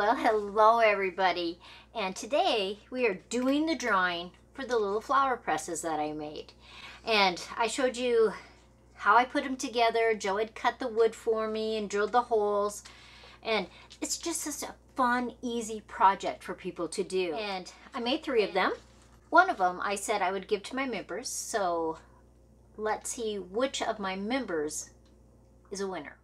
Well, hello everybody. And today we are doing the drawing for the little flower presses that I made. And I showed you how I put them together. Joe had cut the wood for me and drilled the holes. And it's just such a fun, easy project for people to do. And I made three of them. One of them I said I would give to my members. So let's see which of my members is a winner.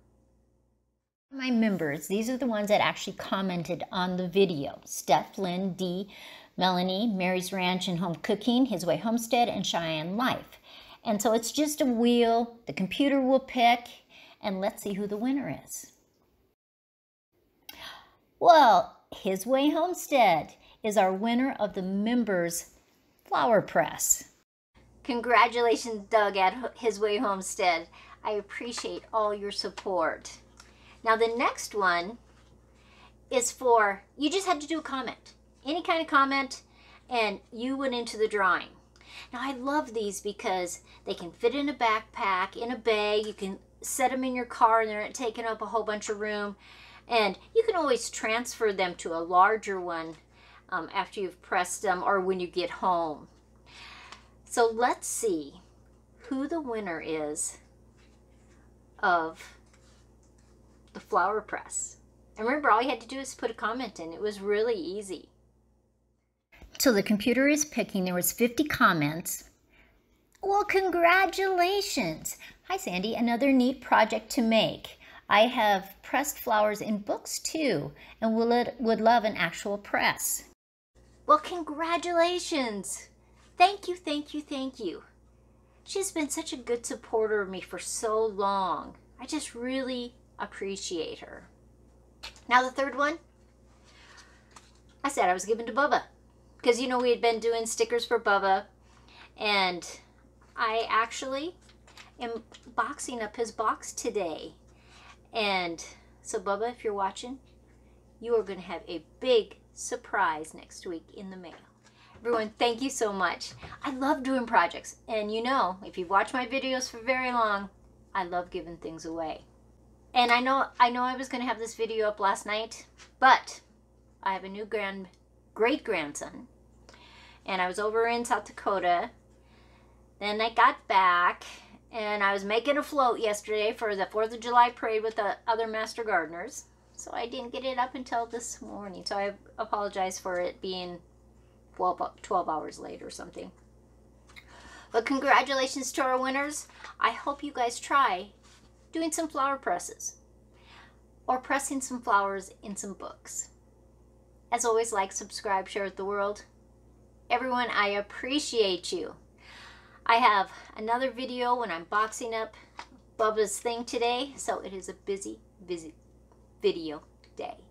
My members, these are the ones that actually commented on the video. Steph, Lynn, D, Melanie, Mary's Ranch and Home Cooking, His Way Homestead, and Cheyenne Life. And so it's just a wheel, the computer will pick, and let's see who the winner is. Well, His Way Homestead is our winner of the members flower press. Congratulations, Doug, at His Way Homestead. I appreciate all your support. Now the next one is for, you just had to do a comment. Any kind of comment and you went into the drawing. Now I love these because they can fit in a backpack, in a bag, you can set them in your car and they're not taking up a whole bunch of room. And you can always transfer them to a larger one um, after you've pressed them or when you get home. So let's see who the winner is of flower press. And remember, all you had to do is put a comment in. It was really easy. So the computer is picking. There was 50 comments. Well, congratulations. Hi, Sandy. Another neat project to make. I have pressed flowers in books too and would, would love an actual press. Well, congratulations. Thank you, thank you, thank you. She's been such a good supporter of me for so long. I just really appreciate her. Now the third one, I said I was giving to Bubba. Because, you know, we had been doing stickers for Bubba. And I actually am boxing up his box today. And so, Bubba, if you're watching, you are going to have a big surprise next week in the mail. Everyone, thank you so much. I love doing projects. And you know, if you've watched my videos for very long, I love giving things away. And I know I know I was going to have this video up last night, but I have a new grand great grandson. And I was over in South Dakota. Then I got back and I was making a float yesterday for the 4th of July parade with the other master gardeners. So I didn't get it up until this morning. So I apologize for it being 12, 12 hours late or something. But congratulations to our winners. I hope you guys try doing some flower presses or pressing some flowers in some books. As always, like, subscribe, share with the world. Everyone, I appreciate you. I have another video when I'm boxing up Bubba's thing today, so it is a busy, busy video day.